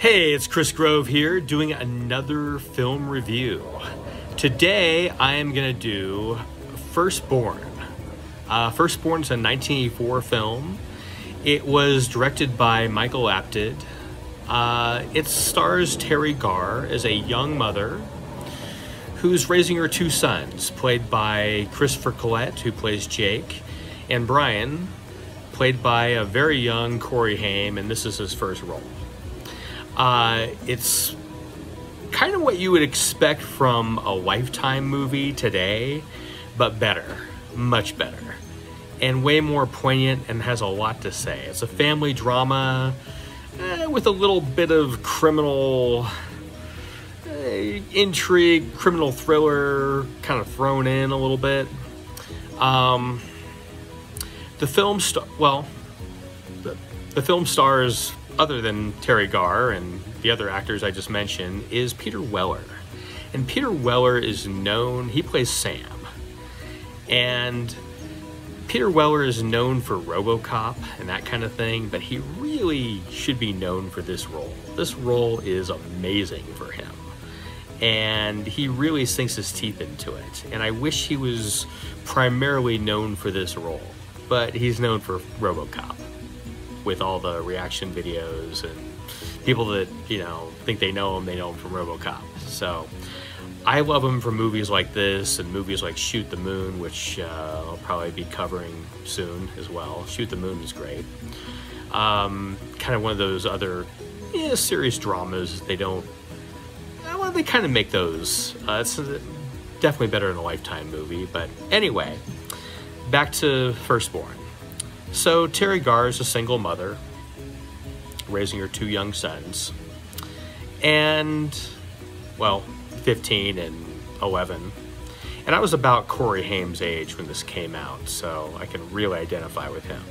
Hey, it's Chris Grove here doing another film review. Today I am going to do Firstborn. Uh, Firstborn is a 1984 film. It was directed by Michael Apted. Uh, it stars Teri Garr as a young mother who's raising her two sons, played by Christopher Collet, who plays Jake, and Brian, played by a very young Corey Haim, and this is his first role. Uh, it's kind of what you would expect from a Lifetime movie today, but better, much better, and way more poignant and has a lot to say. It's a family drama eh, with a little bit of criminal eh, intrigue, criminal thriller kind of thrown in a little bit. Um, the film, well, the, the film stars other than Teri Garr and the other actors I just mentioned, is Peter Weller. And Peter Weller is known, he plays Sam. And Peter Weller is known for Robocop and that kind of thing, but he really should be known for this role. This role is amazing for him. And he really sinks his teeth into it. And I wish he was primarily known for this role, but he's known for Robocop with all the reaction videos and people that you know think they know him, they know him from RoboCop. So I love him from movies like this and movies like Shoot the Moon, which uh, I'll probably be covering soon as well. Shoot the Moon is great. Um, kind of one of those other yeah, serious dramas. They don't. Well, they kind of make those. Uh, it's definitely better than a Lifetime movie. But anyway, back to Firstborn. So Teri Garr is a single mother, raising her two young sons, and well, 15 and 11. And I was about Corey Haim's age when this came out, so I can really identify with him.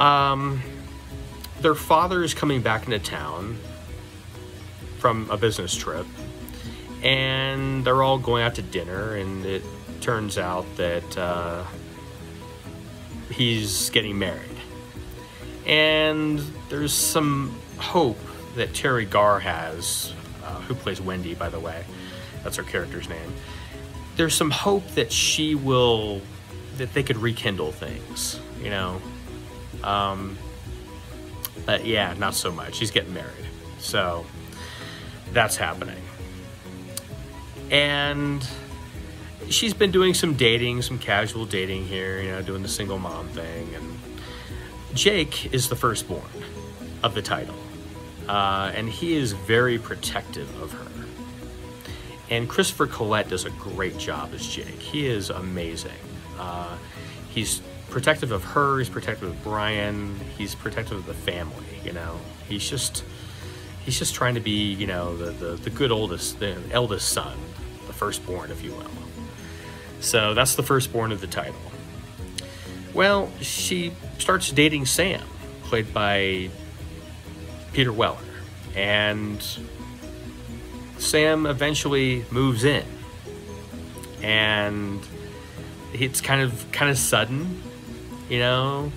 Um, their father is coming back into town from a business trip, and they're all going out to dinner, and it turns out that uh, he's getting married. And there's some hope that Teri Garr has, uh, who plays Wendy, by the way. That's her character's name. There's some hope that she will, that they could rekindle things, you know? Um, but yeah, not so much. He's getting married. So that's happening. And she's been doing some dating, some casual dating here, you know, doing the single mom thing. And Jake is the firstborn of the title, uh, and he is very protective of her. And Christopher Collet does a great job as Jake. He is amazing. Uh, he's protective of her. He's protective of Brian. He's protective of the family. You know, he's just he's just trying to be, you know, the the, the good oldest, the eldest son, the firstborn, if you will. So that's the firstborn of the title. Well, she starts dating Sam, played by Peter Weller. And Sam eventually moves in. And it's kind of kind of sudden, you know,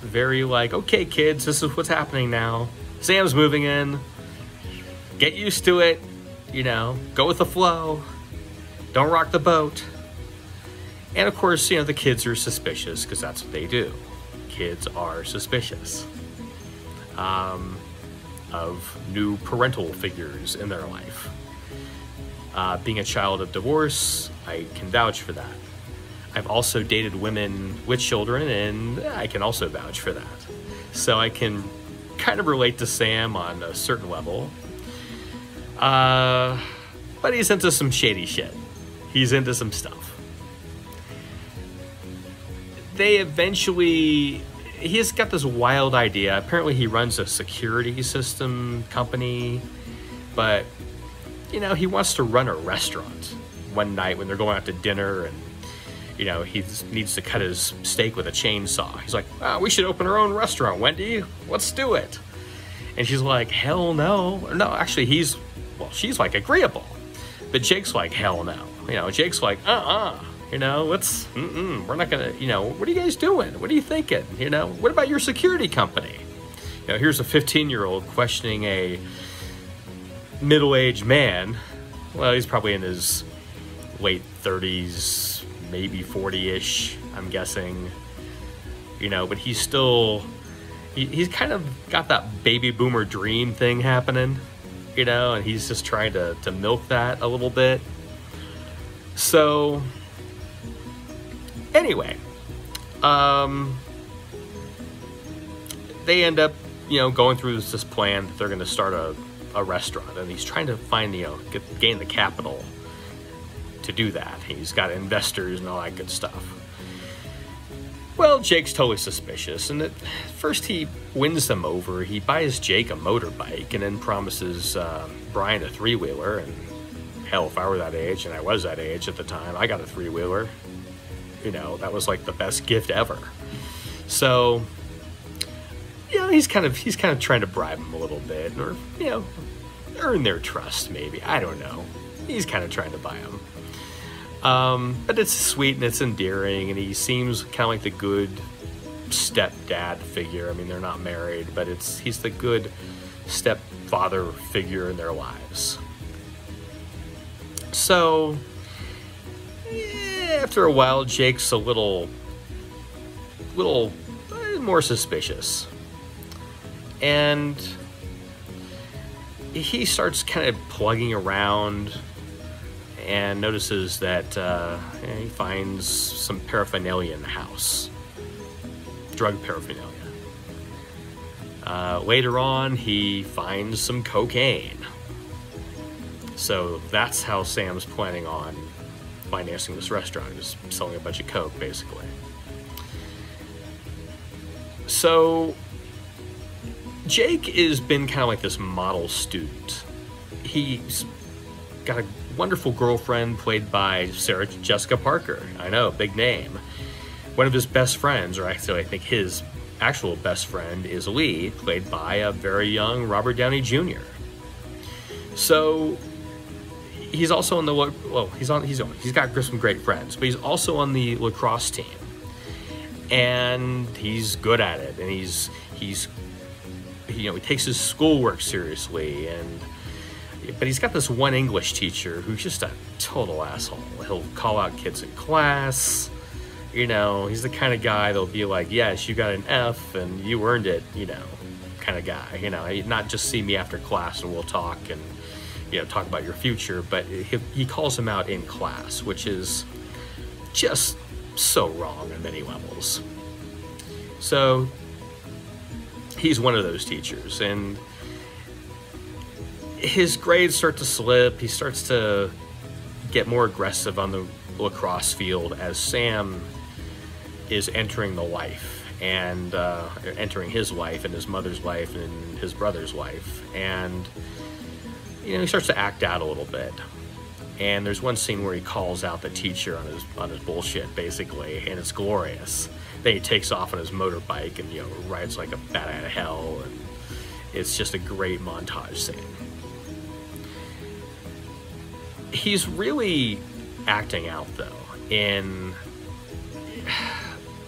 very like, okay kids, this is what's happening now. Sam's moving in. Get used to it, you know, go with the flow. Don't rock the boat. And of course, you know, the kids are suspicious because that's what they do. Kids are suspicious um, of new parental figures in their life. Uh, being a child of divorce, I can vouch for that. I've also dated women with children, and I can also vouch for that. So I can kind of relate to Sam on a certain level. Uh, but he's into some shady shit. He's into some stuff they eventually he's got this wild idea. Apparently, he runs a security system company, but you know, he wants to run a restaurant one night when they're going out to dinner and you know, he needs to cut his steak with a chainsaw. He's like, oh, we should open our own restaurant, Wendy. Let's do it. And she's like, hell no. No, actually, he's, well, she's like agreeable. But Jake's like, hell no. You know, Jake's like, uh uh you know, let's, we're not gonna, you know, what are you guys doing? What are you thinking? You know, what about your security company? you know, here's a 15 year old questioning a middle aged man. Well, he's probably in his late 30s, maybe 40 ish, I'm guessing. You know, but he's still, he, he's kind of got that baby boomer dream thing happening, you know, and he's just trying to, to milk that a little bit. So, anyway, um, they end up, you know, going through this, this plan that they're going to start a, a restaurant, and he's trying to find, you know, get, gain the capital to do that. He's got investors and all that good stuff. Well, Jake's totally suspicious, and at first he wins them over. He buys Jake a motorbike and then promises uh, Brian a three wheeler. And hell, if I were that age, and I was that age at the time, I got a three wheeler. You know, that was like the best gift ever. So, you know, he's kind of he's kind of trying to bribe him a little bit, or you know, earn their trust. Maybe I don't know. He's kind of trying to buy him. Um, but it's sweet and it's endearing, and he seems kind of like the good stepdad figure. I mean, they're not married, but it's he's the good stepfather figure in their lives. So, after a while, Jake's a little, little uh, more suspicious, and he starts kind of plugging around and notices that uh, he finds some paraphernalia in the house drug paraphernalia. Uh, later on, he finds some cocaine. So that's how Sam's planning on financing this restaurant, just selling a bunch of coke, basically. So Jake has been kind of like this model student. He's got a wonderful girlfriend played by Sarah Jessica Parker. I know, big name. One of his best friends, or actually, I think his actual best friend, is Lee, played by a very young Robert Downey Jr. So he's also on the well, he's on he's on, he's got some great friends, but he's also on the lacrosse team, and he's good at it, and he's he's you know he takes his schoolwork seriously and but he's got this one English teacher who's just a total asshole. He'll call out kids in class. You know, he's the kind of guy that'll be like, "Yes, you got an F and you earned it." You know, kind of guy. You know, not just see me after class and we'll talk and you know talk about your future, but he, he calls him out in class, which is just so wrong on many levels. So he's one of those teachers, and his grades start to slip. He starts to get more aggressive on the lacrosse field as Sam is entering the life and uh, entering his life and his mother's life and his brother's life. And, you know, he starts to act out a little bit. And there's one scene where he calls out the teacher on his on his bullshit, basically, and it's glorious. Then he takes off on his motorbike and you know rides like a bat out of hell, and it's just a great montage scene he's really acting out though in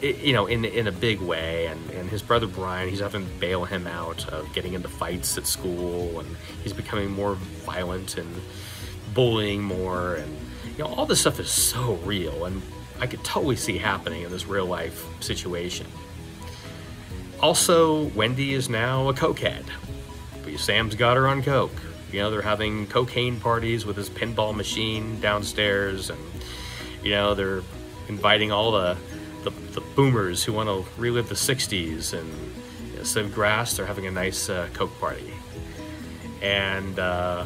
you know in in a big way. And, and his brother brian he's having to bail him out of getting into fights at school. And he's becoming more violent and bullying more. And you know all this stuff is so real. And i could totally see happening in this real life situation. Also wendy is now a cokehead. But sam's got her on coke. You know, they're having cocaine parties with his pinball machine downstairs, and you know, they're inviting all the the, the boomers who want to relive the '60s, and you know, grass, they're having a nice uh, coke party. And uh,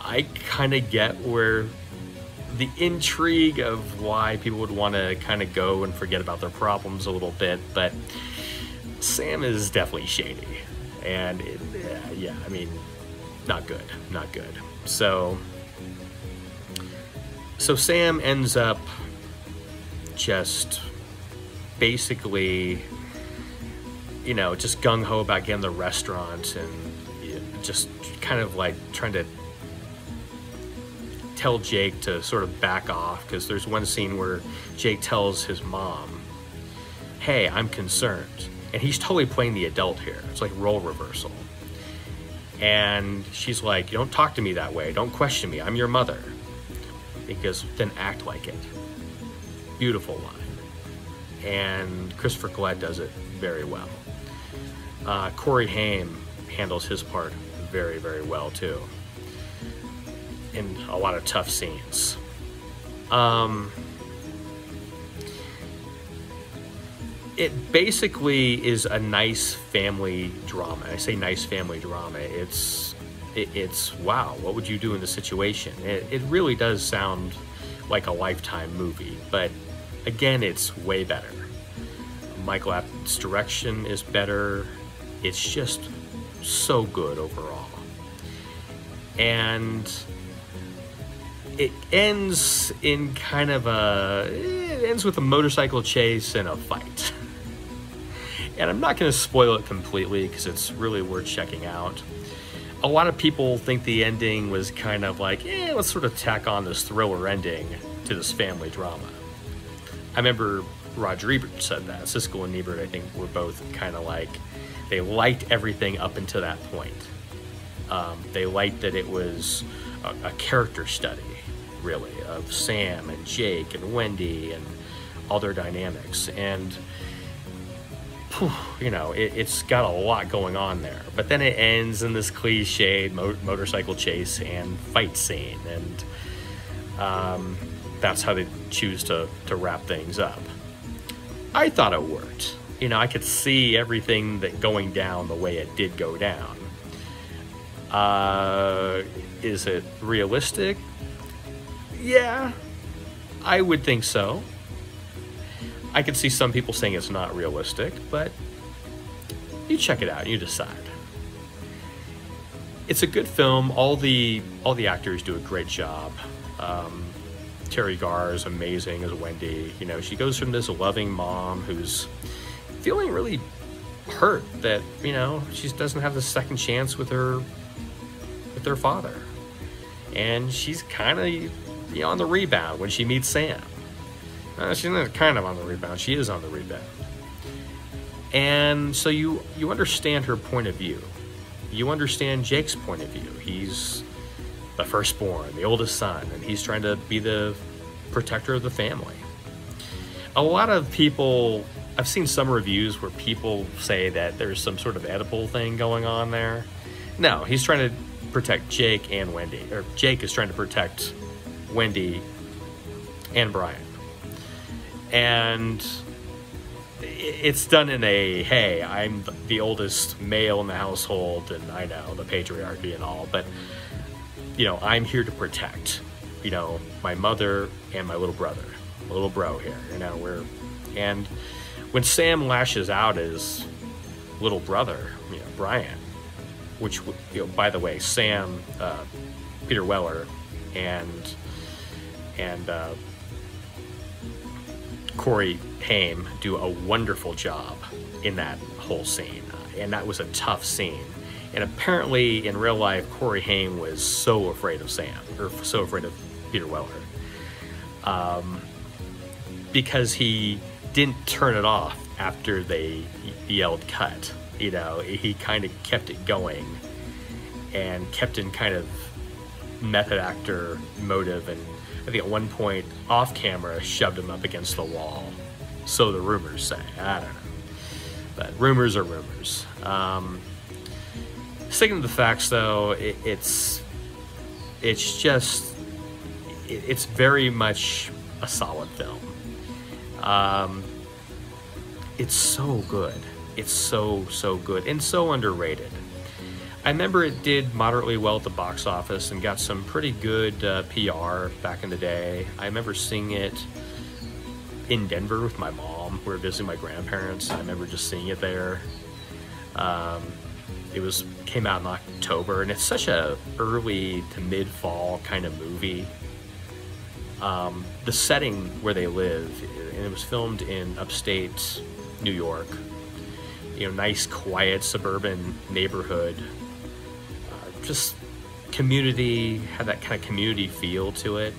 I kind of get where the intrigue of why people would want to kind of go and forget about their problems a little bit, but Sam is definitely shady. And it, yeah, I mean, not good, not good. So, so Sam ends up just basically, you know, just gung ho about getting the restaurant and just kind of like trying to tell Jake to sort of back off because there's one scene where Jake tells his mom, Hey, I'm concerned. and he's totally playing the adult here. It's like role reversal. And she's like, don't talk to me that way. Don't question me. I'm your mother." He goes, "Then act like it." Beautiful line, and Christopher Collet does it very well. Uh, Corey Haim handles his part very, very well too, in a lot of tough scenes. Um, it basically is a nice family drama. I say nice family drama. It's it, it's wow. What would you do in the situation? It, it really does sound like a lifetime movie, but again, it's way better. Michael Apted's direction is better. It's just so good overall. And it ends in kind of a it ends with a motorcycle chase and a fight. and I'm not going to spoil it completely because it's really worth checking out. A lot of people think the ending was kind of like, eh, let's sort of tack on this thriller ending to this family drama. I remember Roger Ebert said that. Siskel and Ebert, I think, were both kind of like, they liked everything up until that point. Um, they liked that it was a, a character study, really, of Sam and Jake and Wendy and all their dynamics. And you know, it, has got a lot going on there. But then it ends in this cliched mo- motorcycle chase and fight scene, and um, that's how they choose to, to wrap things up. I thought it worked. You know, I could see everything that going down the way it did go down. Uh, is it realistic? Yeah, I would think so. I could see some people saying it's not realistic, but you check it out, you decide. It's a good film. All the all the actors do a great job. Um, Teri Garr is amazing as Wendy. You know, she goes from this loving mom who's feeling really hurt that you know she doesn't have the second chance with her with her father, and she's kind of you know, on the rebound when she meets Sam. Uh, she's not kind of on the rebound. She is on the rebound. And so you you understand her point of view. You understand Jake's point of view. He's the firstborn, the oldest son, and he's trying to be the protector of the family. A lot of people I've seen some reviews where people say that there's some sort of Oedipal thing going on there. No, he's trying to protect Jake and Wendy, or Jake is trying to protect Wendy and Brian and it's done in a hey i'm the oldest male in the household and i know the patriarchy and all but you know i'm here to protect you know my mother and my little brother my little bro here you know we're and when sam lashes out his little brother you know brian which you know by the way sam uh, peter weller and and uh, Corey Haim do a wonderful job in that whole scene, and that was a tough scene. And apparently, in real life, Corey Haim was so afraid of Sam, or so afraid of Peter Weller, um, because he didn't turn it off after they yelled cut. You know, he kind of kept it going and kept in kind of method actor motive and I think at one point off camera shoved him up against the wall. So the rumors say. I don't know. But rumors are rumors. Um, sticking to the facts, though, it, it's it's just it, it's very much a solid film. Um, it's so good. It's so so good and so underrated. I remember it did moderately well at the box office and got some pretty good uh, PR back in the day. I remember seeing it in Denver with my mom. We were visiting my grandparents. I remember just seeing it there. Um, it was came out in October, and it's such a early to mid fall kind of movie. Um, the setting where they live, and it was filmed in upstate New York. You know, nice, quiet suburban neighborhood just community, had that kind of community feel to it.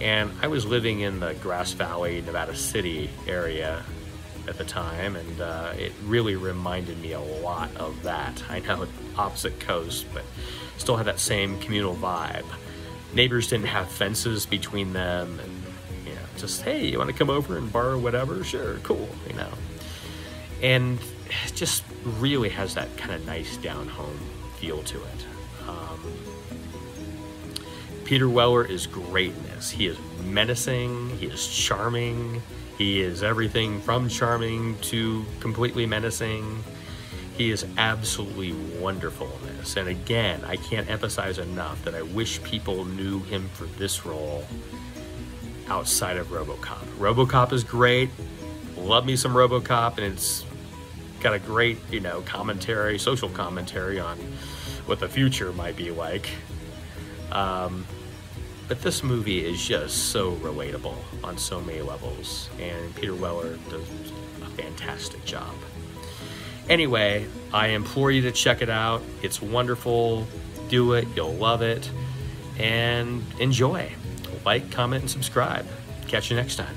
And I was living in the Grass Valley, Nevada City area at the time, and uh, it really reminded me a lot of that. I know opposite coast, but still had that same communal vibe. Neighbors didn't have fences between them, and you know, just hey, you want to come over and borrow whatever? Sure, cool, you know. And it just really has that kind of nice down home feel to it. Um, Peter Weller is great in this. He is menacing, he is charming, he is everything from charming to completely menacing. He is absolutely wonderful in this. And again, I can't emphasize enough that I wish people knew him for this role outside of Robocop. Robocop is great. Love me some Robocop, and it's got a great, you know, commentary, social commentary on what the future might be like. Um, but this movie is just so relatable on so many levels, and Peter Weller does a fantastic job. Anyway, I implore you to check it out. It's wonderful. Do it, you'll love it, and enjoy. Like, comment, and subscribe. Catch you next time.